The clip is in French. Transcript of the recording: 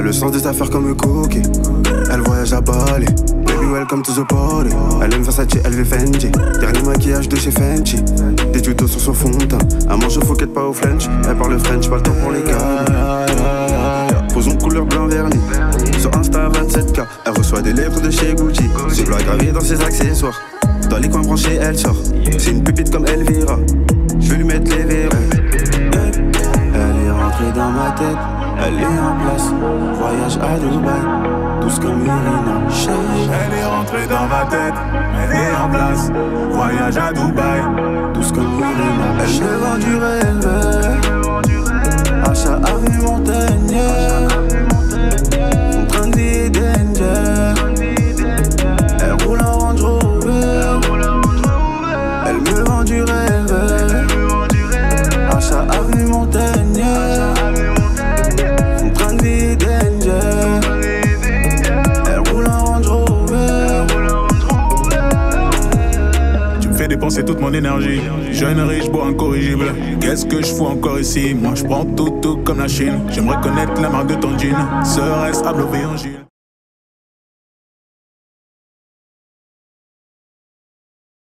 le sens des affaires comme cookie. Elle voyage à Bali. Baby, welcome to the party. Elle aime Versace, elle veut Fendi. Dernier maquillage de chez Fenty. Des tutos sur son fond de teint. Manche faut qu'elle pas au French. Elle parle French, pas le temps pour les gars. Posons couleur blanc vernis. Sur Insta 27K. Elle reçoit des lettres de chez Gucci. C'est bloc gravé dans ses accessoires. Dans les coins branchés, elle sort. C'est une pupite comme Elvira. Elle est en place. Voyage à Dubaï. Douce comme Irina. Elle est rentrée dans ma tête. Elle est en place. Voyage à Dubaï. Douce comme Irina. Elle me vend du rêve. Dépenser toute mon énergie. Jeune riche, beau, incorrigible. Qu'est-ce que je fous encore ici? Moi, je prends tout, tout comme la Chine. J'aimerais connaître la marque de ton jean. Serait-ce à en Gilles